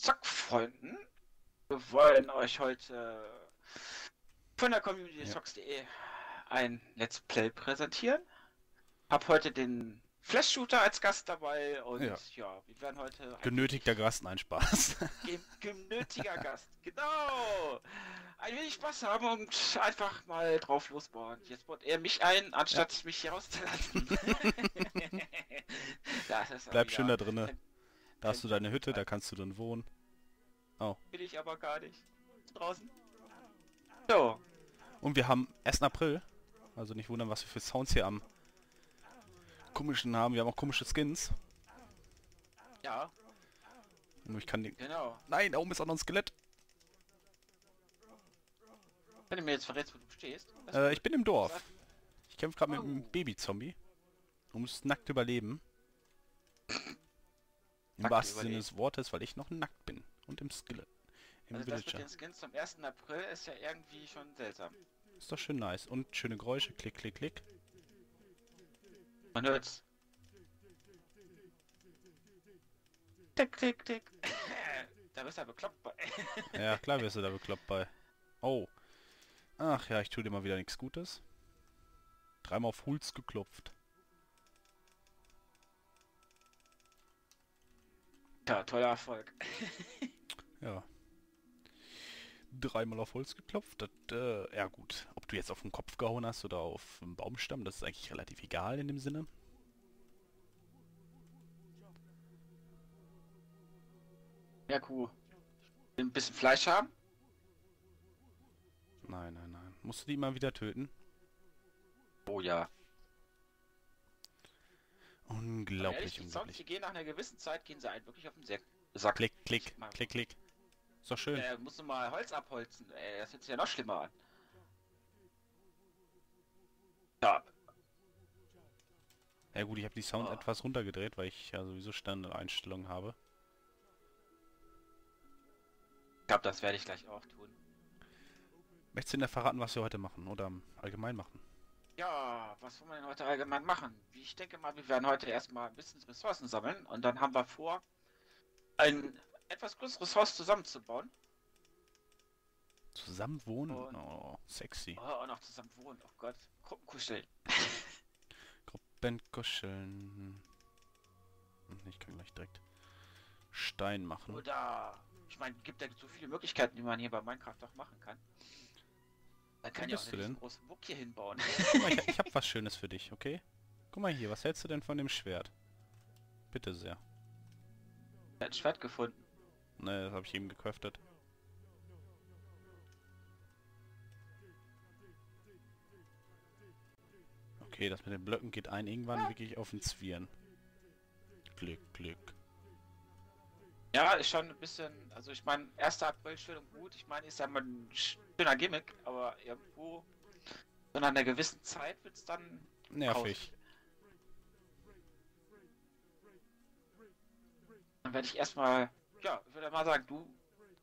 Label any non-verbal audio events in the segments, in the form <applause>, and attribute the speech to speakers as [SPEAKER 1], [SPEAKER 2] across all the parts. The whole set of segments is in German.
[SPEAKER 1] Zockfreunden. Wir wollen euch heute von der Community Zocks.de ein Let's Play präsentieren. Hab heute den Flash Shooter als Gast dabei und ja,
[SPEAKER 2] ja wir werden heute. Genötigter Gast, nein, Spaß. <laughs>
[SPEAKER 1] Genötiger <laughs> Gast, genau! Ein wenig Spaß haben und einfach mal drauf losbauen. Jetzt baut er mich ein, anstatt ja. mich hier rauszulassen. <laughs>
[SPEAKER 2] Bleib schön da drinnen. Da hast du deine Hütte, da kannst du dann wohnen.
[SPEAKER 1] Oh. Will ich aber gar nicht. Draußen. So.
[SPEAKER 2] Und wir haben 1. April. Also nicht wundern, was wir für Sounds hier am komischen haben. Wir haben auch komische Skins.
[SPEAKER 1] Ja.
[SPEAKER 2] Nur ich kann den...
[SPEAKER 1] Genau.
[SPEAKER 2] Nein, da oben ist auch noch ein Skelett.
[SPEAKER 1] Wenn du mir jetzt verrätst, wo du stehst.
[SPEAKER 2] Äh, ich bin im Dorf. Ich kämpfe gerade oh. mit einem Baby-Zombie. Ums nackt überleben. Im wahrsten Sinne des Wortes, weil ich noch nackt bin. Und im Skill.
[SPEAKER 1] Im also Villager. Das mit den Skins zum 1. April ist ja irgendwie schon seltsam.
[SPEAKER 2] Ist doch schön nice. Und schöne Geräusche. Klick, klick, klick.
[SPEAKER 1] Man hört's. Tick, tick, tick. <laughs> da bist du ja bekloppt bei. <laughs>
[SPEAKER 2] ja, klar wirst du da bekloppt bei. Oh. Ach ja, ich tue dir mal wieder nichts Gutes. Dreimal auf Holz geklopft.
[SPEAKER 1] Ja, toller Erfolg. <laughs>
[SPEAKER 2] ja. Dreimal auf Holz geklopft. Das, äh, ja gut. Ob du jetzt auf den Kopf gehauen hast oder auf einen Baumstamm, das ist eigentlich relativ egal in dem Sinne.
[SPEAKER 1] Ja, Kuh. Ein bisschen Fleisch haben?
[SPEAKER 2] Nein, nein, nein. Musst du die immer wieder töten?
[SPEAKER 1] Oh ja.
[SPEAKER 2] Unglaublich, ehrlich,
[SPEAKER 1] unglaublich. Die gehen nach einer gewissen Zeit, gehen sie ein wirklich auf den Sack.
[SPEAKER 2] Klick, klick, klick, klick. Ist doch schön.
[SPEAKER 1] Äh, musst du mal Holz abholzen. Ey, das hört sich ja noch schlimmer an. Ja.
[SPEAKER 2] Ja gut, ich habe die Sound oh. etwas runtergedreht, weil ich ja sowieso Standard-Einstellungen habe.
[SPEAKER 1] Ich glaube, das werde ich gleich auch tun.
[SPEAKER 2] Möchtest du denn verraten, was wir heute machen oder allgemein machen?
[SPEAKER 1] Ja, was wollen wir denn heute allgemein machen? Ich denke mal, wir werden heute erstmal ein bisschen Ressourcen sammeln und dann haben wir vor, ein etwas größeres Haus zusammenzubauen.
[SPEAKER 2] Zusammen wohnen? Und, oh, sexy.
[SPEAKER 1] Oh, auch noch zusammen wohnen, oh Gott. Gruppenkuscheln. <laughs>
[SPEAKER 2] Gruppenkuscheln. Ich kann gleich direkt Stein machen.
[SPEAKER 1] Oder, ich meine, gibt ja so viele Möglichkeiten, die man hier bei Minecraft auch machen kann. Da kann ich auch einen großen Buck hier hinbauen. <laughs>
[SPEAKER 2] Guck mal, ich, ich hab was Schönes für dich, okay? Guck mal hier, was hältst du denn von dem Schwert? Bitte sehr.
[SPEAKER 1] Er hat ein Schwert gefunden.
[SPEAKER 2] Ne, das habe ich eben geköftet. Okay, das mit den Blöcken geht ein irgendwann wirklich auf den Zwirn. Glück, Glück.
[SPEAKER 1] Ja, ist schon ein bisschen, also ich meine, 1. April schön und gut. Ich meine, ist ja mal ein schöner Gimmick, aber irgendwo, so nach einer gewissen Zeit wird es dann
[SPEAKER 2] nervig.
[SPEAKER 1] Dann werde ich erstmal, ja, ich würde mal sagen, du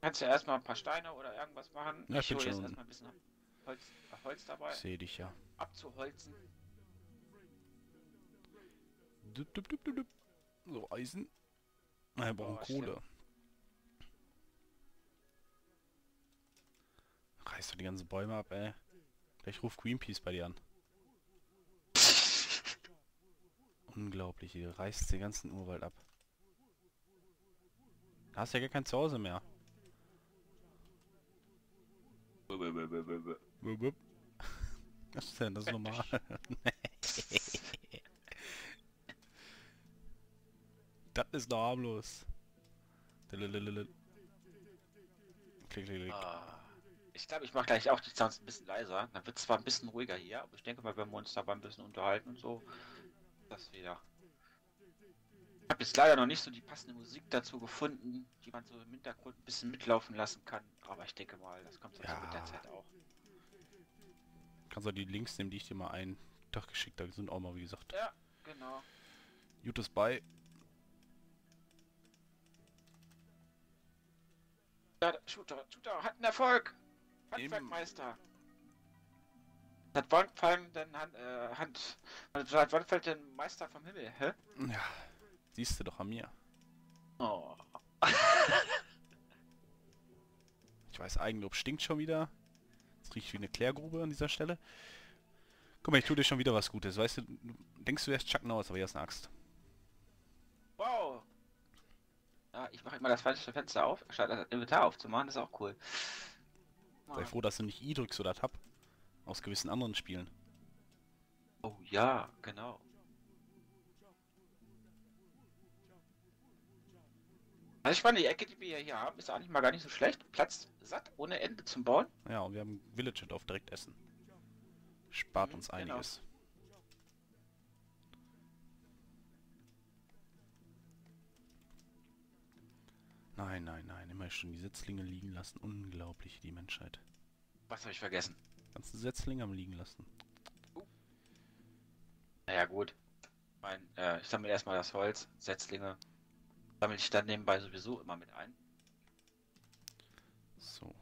[SPEAKER 1] kannst ja erstmal ein paar Steine oder irgendwas machen.
[SPEAKER 2] Ja, ich hole jetzt
[SPEAKER 1] erstmal ein bisschen Holz, Holz dabei.
[SPEAKER 2] Sehe dich ja.
[SPEAKER 1] Abzuholzen.
[SPEAKER 2] Dup, dup, dup, so, Eisen. Na, wir brauchen oh, Kohle. Reißt du die ganzen Bäume ab, ey. Gleich ruft Greenpeace bei dir an. <laughs> Unglaublich, ihr reißt den ganzen Urwald ab. Da hast ja gar kein Zuhause mehr. <laughs> Was ist denn? Das ist normal. <laughs> Das ist noch harmlos. Klick,
[SPEAKER 1] klick, klick. Ah, ich glaube, ich mache gleich auch die Sounds ein bisschen leiser. Dann wird es zwar ein bisschen ruhiger hier, aber ich denke mal, wenn wir uns dabei ein bisschen unterhalten und so, das wieder. Ich habe jetzt leider noch nicht so die passende Musik dazu gefunden, die man so im Hintergrund ein bisschen mitlaufen lassen kann. Aber ich denke mal, das kommt ja. mit der Zeit auch.
[SPEAKER 2] Kannst du die Links nehmen, die ich dir mal einen Tag geschickt habe, sind auch mal, wie gesagt.
[SPEAKER 1] Ja, genau.
[SPEAKER 2] Gutes bei.
[SPEAKER 1] Ja, Shooter, Shooter, hat einen Erfolg! Handwerkmeister! Hat wann fallen denn Hand, äh, Hand, seit wann fällt denn Meister vom Himmel, hä?
[SPEAKER 2] Ja, siehst du doch an mir.
[SPEAKER 1] Oh. <laughs>
[SPEAKER 2] weiß, Eigenlob stinkt schon wieder. Es riecht wie eine Klärgrube an dieser Stelle. Guck mal, ich tue dir schon wieder was Gutes. Weißt du, du denkst du erst Chuck Norris, aber hier ist eine Axt.
[SPEAKER 1] Wow. Ja, ich mache immer das falsche Fenster auf, statt das Inventar aufzumachen, das ist auch cool.
[SPEAKER 2] Sei froh, dass du nicht I drückst oder Tab. Aus gewissen anderen Spielen.
[SPEAKER 1] Oh ja, genau. Also ich meine, die Ecke, die wir hier haben, ist eigentlich mal gar nicht so schlecht. Platz satt, ohne Ende zum Bauen.
[SPEAKER 2] Ja, und wir haben Village auf direkt essen. Spart
[SPEAKER 1] Mhm,
[SPEAKER 2] uns
[SPEAKER 1] genau.
[SPEAKER 2] Nein, nein, nein, immer schon die Setzlinge liegen lassen. Unglaublich, die Menschheit.
[SPEAKER 1] Was habe ich vergessen?
[SPEAKER 2] Ganzen Setzlinge am liegen lassen.
[SPEAKER 1] Naja, gut. Mein, äh, ich sammle erstmal das Holz, Setzlinge. Sammle ich dann nebenbei sowieso immer mit ein.
[SPEAKER 2] So.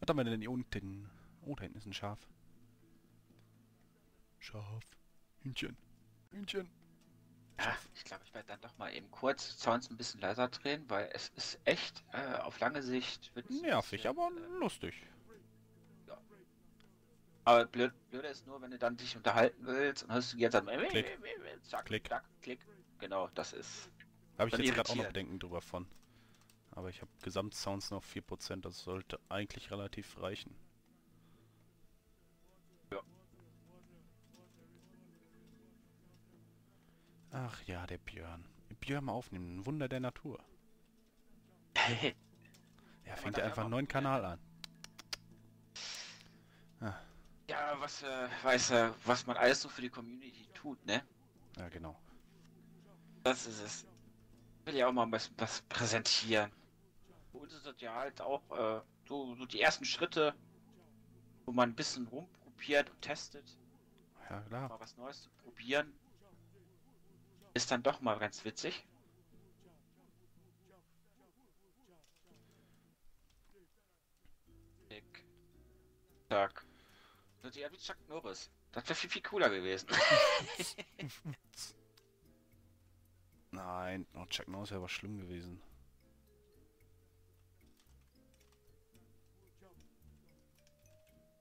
[SPEAKER 2] Was haben wir denn hier unten? Oh, da hinten ist ein Schaf. Schaf. Hühnchen. Hühnchen.
[SPEAKER 1] Ja, ich glaube, ich werde dann doch mal eben kurz Sounds ein bisschen leiser drehen, weil es ist echt äh, auf lange Sicht
[SPEAKER 2] Nervig,
[SPEAKER 1] bisschen,
[SPEAKER 2] aber
[SPEAKER 1] äh,
[SPEAKER 2] lustig.
[SPEAKER 1] Aber blöd, blöd ist nur, wenn du dann dich unterhalten willst und hörst du jetzt dann
[SPEAKER 2] Klick.
[SPEAKER 1] zack,
[SPEAKER 2] Klick.
[SPEAKER 1] zack, klick. Genau, das ist.
[SPEAKER 2] Habe ich jetzt gerade auch noch. Bedenken drüber von. Aber ich habe Gesamtsounds noch 4%, das sollte eigentlich relativ reichen. Ach ja, der Björn. Björn mal aufnehmen, ein Wunder der Natur. <laughs> Er fängt ja einfach
[SPEAKER 1] ja
[SPEAKER 2] einen neuen Kanal an.
[SPEAKER 1] ja, was äh, weiß äh, was man alles so für die Community tut, ne?
[SPEAKER 2] Ja, genau.
[SPEAKER 1] Das ist es. Ich will ja auch mal was, was präsentieren. Für uns ist das ja halt auch äh, so, so die ersten Schritte, wo man ein bisschen rumprobiert und testet.
[SPEAKER 2] Ja, klar.
[SPEAKER 1] mal was Neues zu probieren. Ist dann doch mal ganz witzig. Tick. Tack. Das ist ja wie Chuck Norris. Das wäre viel, viel cooler gewesen. <laughs>
[SPEAKER 2] Nein, oh, Chuck Norris wäre aber schlimm gewesen.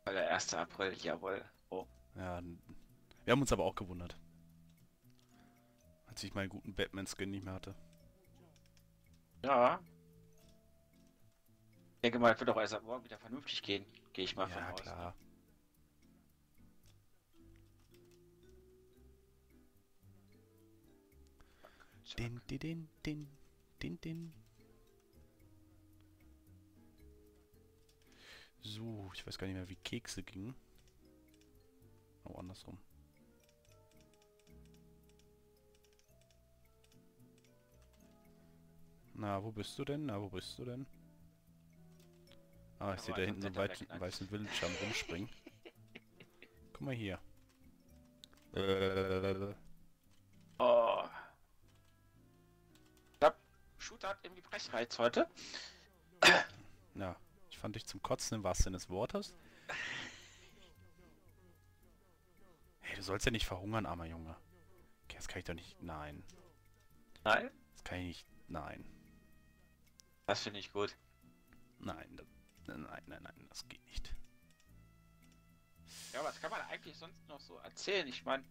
[SPEAKER 1] Der 1. April, jawohl. Oh.
[SPEAKER 2] Ja, wir haben uns aber auch gewundert. Als ich meinen guten Batman-Skin nicht mehr hatte.
[SPEAKER 1] Ja. Ich denke mal, es wird auch erst ab morgen wieder vernünftig gehen. Gehe ich mal von
[SPEAKER 2] Ja,
[SPEAKER 1] aus.
[SPEAKER 2] klar.
[SPEAKER 1] Chuck.
[SPEAKER 2] Din, din, din, din, din, din. So, ich weiß gar nicht mehr, wie Kekse gingen. Oh, andersrum. Na, wo bist du denn? Na, wo bist du denn? Ah, ich sehe da hinten so einen
[SPEAKER 1] Blätter
[SPEAKER 2] weißen, Villager am rumspringen. <laughs> Guck mal hier. Äh,
[SPEAKER 1] Oh. Ich glaub, Shooter hat irgendwie Brechreiz heute. <coughs>
[SPEAKER 2] Ja, ich fand dich zum Kotzen im wahrsten Sinne des Wortes. <laughs> Hey, du sollst ja nicht verhungern, armer Junge. Okay, das kann ich doch nicht... Nein.
[SPEAKER 1] Nein?
[SPEAKER 2] Das kann ich nicht... Nein.
[SPEAKER 1] Das finde ich gut.
[SPEAKER 2] Nein. Das, nein, nein, nein, das geht nicht.
[SPEAKER 1] Ja, was kann man eigentlich sonst noch so erzählen? Ich meine,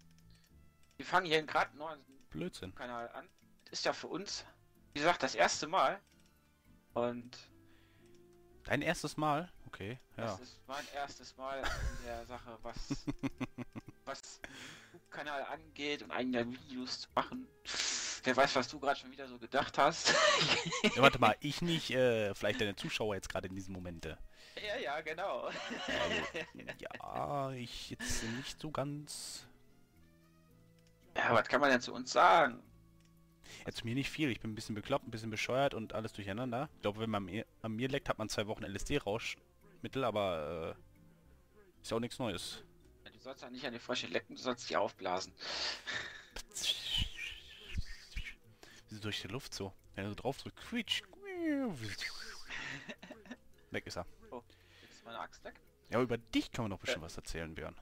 [SPEAKER 1] wir fangen hier gerade einen neuen
[SPEAKER 2] Blödsinn.
[SPEAKER 1] Kanal an. Das ist ja für uns, wie gesagt, das erste Mal. Und
[SPEAKER 2] Dein erstes Mal? Okay, ja.
[SPEAKER 1] das ist mein erstes Mal in der Sache, was, <laughs> was YouTube-Kanal angeht und eigene Videos zu machen. Wer weiß, was du gerade schon wieder so gedacht hast.
[SPEAKER 2] ja. Warte mal, ich nicht, äh, vielleicht deine Zuschauer jetzt gerade in diesem Momente.
[SPEAKER 1] ja, ja, genau.
[SPEAKER 2] Ja, ich jetzt nicht so ganz...
[SPEAKER 1] Ja, was kann man denn zu uns sagen?
[SPEAKER 2] Ja, zu mir nicht viel. Ich bin ein bisschen bekloppt, ein bisschen bescheuert und alles durcheinander. Ich glaube, wenn man mir, an mir leckt, hat man zwei Wochen LSD-Rauschmittel, aber äh, ist ja auch nichts Neues.
[SPEAKER 1] Du sollst ja nicht an die Frösche lecken, du sollst sie aufblasen.
[SPEAKER 2] Durch die Luft so? Wenn so drauf drückt, quietsch. Weg ist er.
[SPEAKER 1] Jetzt ist meine Axt weg.
[SPEAKER 2] Ja, über dich kann man noch bestimmt was erzählen, Björn.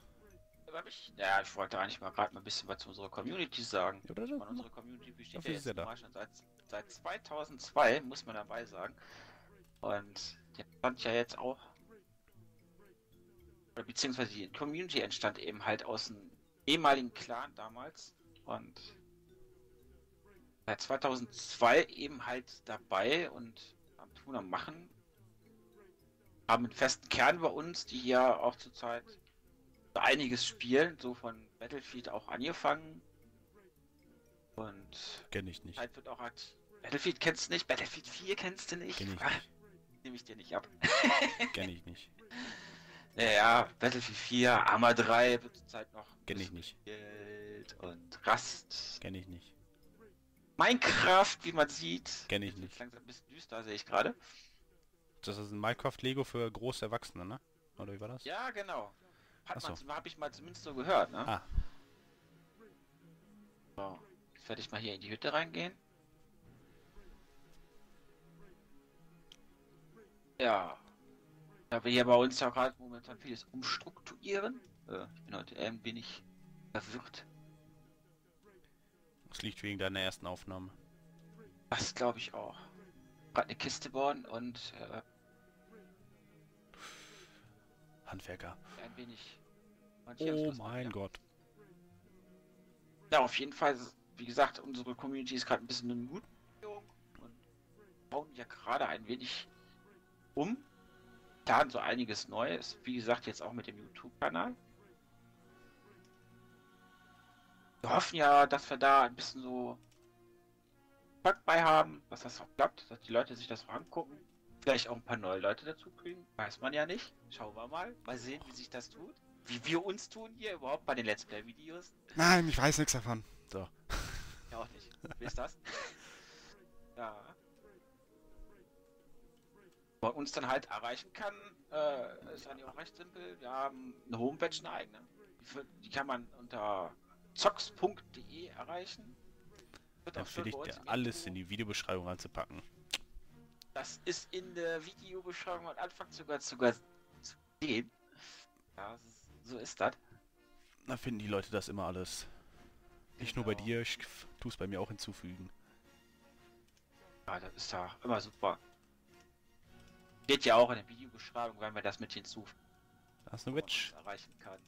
[SPEAKER 1] über mich? Ja, ich wollte eigentlich mal gerade mal ein bisschen was zu unserer Community sagen.
[SPEAKER 2] Ja?
[SPEAKER 1] Ich meine, unsere Community besteht ja jetzt mal schon seit, seit 2002, muss man dabei sagen. Und der stand ja jetzt auch, oder beziehungsweise die Community entstand eben halt aus dem ehemaligen Clan damals und 2002 eben halt dabei und am Tun am Machen. Haben einen festen Kern bei uns, die hier auch zurzeit einiges spielen, so von Battlefield auch angefangen. Und
[SPEAKER 2] Kenn ich nicht.
[SPEAKER 1] halt wird auch aktiv. Battlefield kennst du nicht, Battlefield 4 kennst du nicht.
[SPEAKER 2] Kenn ich <laughs> nicht.
[SPEAKER 1] Nehme ich dir nicht ab. <laughs>
[SPEAKER 2] Kenn ich nicht.
[SPEAKER 1] Ja, ja, Battlefield 4, Arma 3 wird zurzeit noch
[SPEAKER 2] Kenn ich nicht.
[SPEAKER 1] und Rust.
[SPEAKER 2] Kenn ich nicht.
[SPEAKER 1] Minecraft, wie man sieht.
[SPEAKER 2] Kenn ich nicht.
[SPEAKER 1] langsam ein bisschen düster, sehe ich gerade.
[SPEAKER 2] Das ist ein Minecraft-Lego für große Erwachsene, ne? Oder wie war das?
[SPEAKER 1] Ja, genau. Hat
[SPEAKER 2] Ach so.
[SPEAKER 1] man, habe ich mal zumindest so gehört, ne?
[SPEAKER 2] Ah.
[SPEAKER 1] So, jetzt werde ich mal hier in die Hütte reingehen. Ja. Da wir hier bei uns ja gerade momentan vieles umstrukturieren. Äh, ich bin heute ein wenig verwirrt.
[SPEAKER 2] Das liegt wegen deiner ersten Aufnahme.
[SPEAKER 1] Das glaube ich auch. Gerade eine Kiste bauen und äh,
[SPEAKER 2] Handwerker.
[SPEAKER 1] ein wenig. manche
[SPEAKER 2] Oh mein
[SPEAKER 1] ja.
[SPEAKER 2] Gott.
[SPEAKER 1] Ja, auf jeden Fall, wie gesagt, unsere Community ist gerade ein bisschen in Mut und bauen ja gerade ein wenig um. Planen so einiges Neues. Wie gesagt, jetzt auch mit dem YouTube-Kanal. Wir hoffen ja, dass wir da ein bisschen so Spaß bei haben, dass das auch klappt, dass die Leute sich das auch angucken. Vielleicht auch ein paar neue Leute dazu kriegen. Weiß man ja nicht. Schauen wir mal. Mal sehen, wie sich das tut. Wie wir uns tun hier überhaupt bei den Let's Play-Videos.
[SPEAKER 3] Nein, ich weiß nichts davon.
[SPEAKER 2] So.
[SPEAKER 1] Ja, auch nicht. Wie ist das? <laughs> ja. Man uns dann halt erreichen kann, äh, ist eigentlich auch recht simpel. Wir haben eine Homepage, eine eigene. Die, für- die kann man unter zox.de erreichen. Wird
[SPEAKER 2] Dann will ich dir alles in die Videobeschreibung reinzupacken.
[SPEAKER 1] Das ist in der Videobeschreibung am Anfang sogar sogar zu sehen. Ja, das so ist das.
[SPEAKER 2] Da finden die Leute das immer alles. Nicht nur bei
[SPEAKER 1] Genau.
[SPEAKER 2] dir, ich tue es bei mir auch hinzufügen.
[SPEAKER 1] Ja, das ist ja immer super. Steht ja auch in der Videobeschreibung, wenn wir das mit hinzufügen.
[SPEAKER 2] Da ist eine Witch.
[SPEAKER 1] erreichen kann.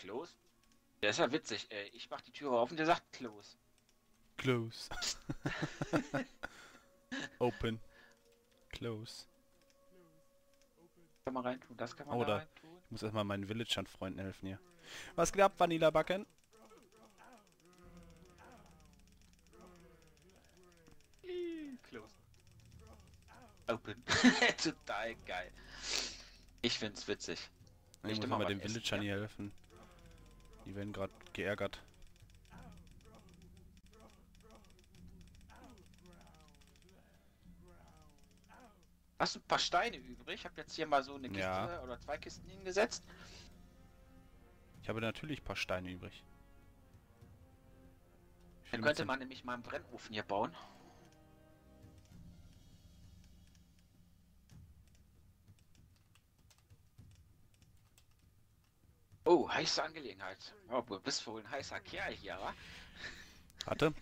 [SPEAKER 1] Close? Der ist ja witzig, ey. Ich mach die Türe auf und der sagt close.
[SPEAKER 2] Close. <laughs> Open. Close.
[SPEAKER 1] Kann man reintun, das kann man
[SPEAKER 2] Oh,
[SPEAKER 1] da reintun.
[SPEAKER 2] Ich muss erstmal meinen Villagern-Freunden helfen hier. Was geht ab, Vanilla Backen?
[SPEAKER 1] Close. Open. <laughs> Total geil. Ich find's witzig.
[SPEAKER 2] Ich
[SPEAKER 1] Ich
[SPEAKER 2] muss
[SPEAKER 1] mal
[SPEAKER 2] den Villagern
[SPEAKER 1] ja?
[SPEAKER 2] hier helfen. Die werden gerade geärgert.
[SPEAKER 1] Hast du ein paar Steine übrig? Ich habe jetzt hier mal so eine Kiste
[SPEAKER 2] Ja.
[SPEAKER 1] oder zwei Kisten hingesetzt.
[SPEAKER 2] Ich habe natürlich ein paar Steine übrig.
[SPEAKER 1] Dann könnte man nämlich mal einen Brennofen hier bauen. Oh, heiße Angelegenheit. Oh, du bist wohl ein heißer Kerl hier, wa?
[SPEAKER 2] Warte.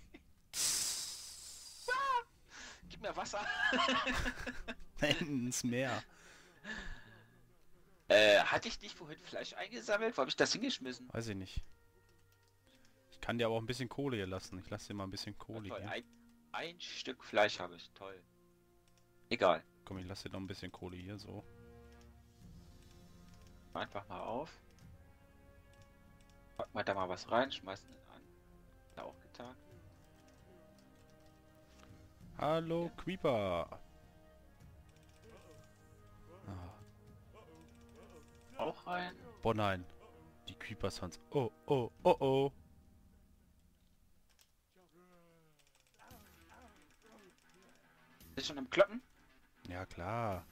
[SPEAKER 2] <laughs>
[SPEAKER 1] Gib mir Wasser. <laughs>
[SPEAKER 2] Ins Meer.
[SPEAKER 1] Äh, hatte ich nicht vorhin Fleisch eingesammelt? Wo habe ich das hingeschmissen?
[SPEAKER 2] Weiß ich nicht. Ich kann dir aber auch ein bisschen Kohle hier lassen. Ich lasse dir mal ein bisschen Kohle hier.
[SPEAKER 1] Ein, ein Stück Fleisch habe ich. Toll. Egal.
[SPEAKER 2] Komm, ich lasse dir noch ein bisschen Kohle hier, so.
[SPEAKER 1] Einfach mal auf. Pack mal da mal was rein, schmeißen ihn an. Da auch getan.
[SPEAKER 2] Hallo, Creeper. Ah,
[SPEAKER 1] Auch rein.
[SPEAKER 2] boah, nein. Die Creepers waren's. Oh, oh, oh, oh.
[SPEAKER 1] Ist schon am Kloppen?
[SPEAKER 2] Ja, klar.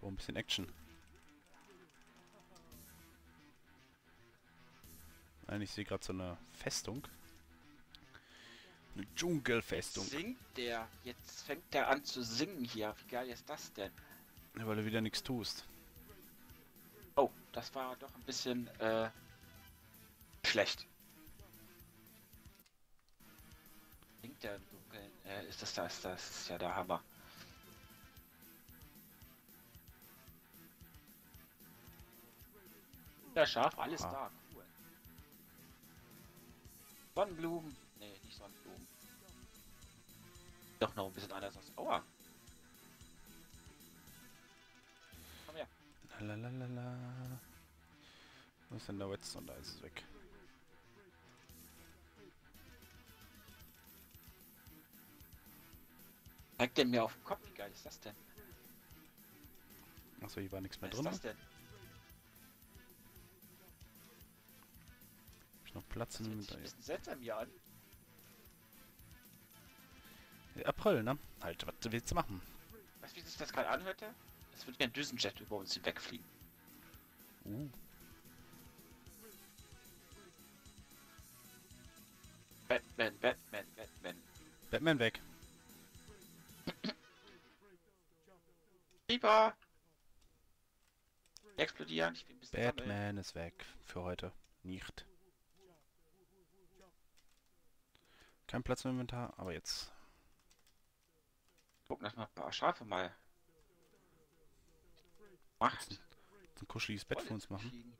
[SPEAKER 2] Oh, ein bisschen Action. Nein, ich sehe gerade so eine Festung. Eine Dschungelfestung.
[SPEAKER 1] Jetzt singt der. Jetzt fängt der an zu singen hier. Wie geil ist das denn?
[SPEAKER 2] Ja, weil du wieder nichts tust.
[SPEAKER 1] Oh, das war doch ein bisschen äh, schlecht. Singt der im Dunkeln? Äh, ist das das? Das ist ja der Hammer. Ja, scharf, alles
[SPEAKER 2] Ah.
[SPEAKER 1] da. Sonnenblumen. Nee, nicht Sonnenblumen. Doch noch ein bisschen anders aus. Aua. Komm her.
[SPEAKER 2] Lalalala. Was ist denn da jetzt? Und da ist es weg.
[SPEAKER 1] Zeigt der mir auf den Kopf? Wie geil ist das denn?
[SPEAKER 2] Achso, hier war nichts mehr
[SPEAKER 1] Was ist
[SPEAKER 2] drin.
[SPEAKER 1] das denn?
[SPEAKER 2] Noch Platz im
[SPEAKER 1] bisschen seltsam hier an.
[SPEAKER 2] April, ne? Halt, was willst du machen?
[SPEAKER 1] Weißt du, wie sich das gerade anhörte? Es würde wie ein Düsenjet über uns hinwegfliegen.
[SPEAKER 2] Uh,
[SPEAKER 1] Batman, Batman, Batman.
[SPEAKER 2] Batman weg.
[SPEAKER 1] Lieber! Explodieren, ich bin ein bisschen.
[SPEAKER 2] Batman ist weg für heute. Nicht. Kein Platz im Inventar, aber jetzt.
[SPEAKER 1] Gucken, dass wir ein paar Schafe mal macht.
[SPEAKER 2] Ein kuscheliges Bett für uns machen.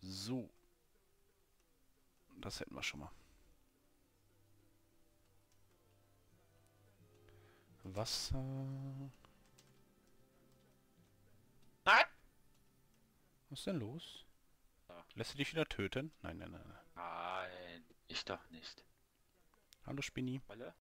[SPEAKER 2] So. Das hätten wir schon mal. Wasser.
[SPEAKER 1] Nein!
[SPEAKER 2] Was ist denn los? Lässt du dich wieder töten? Nein, nein, nein. nein.
[SPEAKER 1] Nein, ich doch nicht.
[SPEAKER 2] Hallo Spinni.
[SPEAKER 1] Wolle?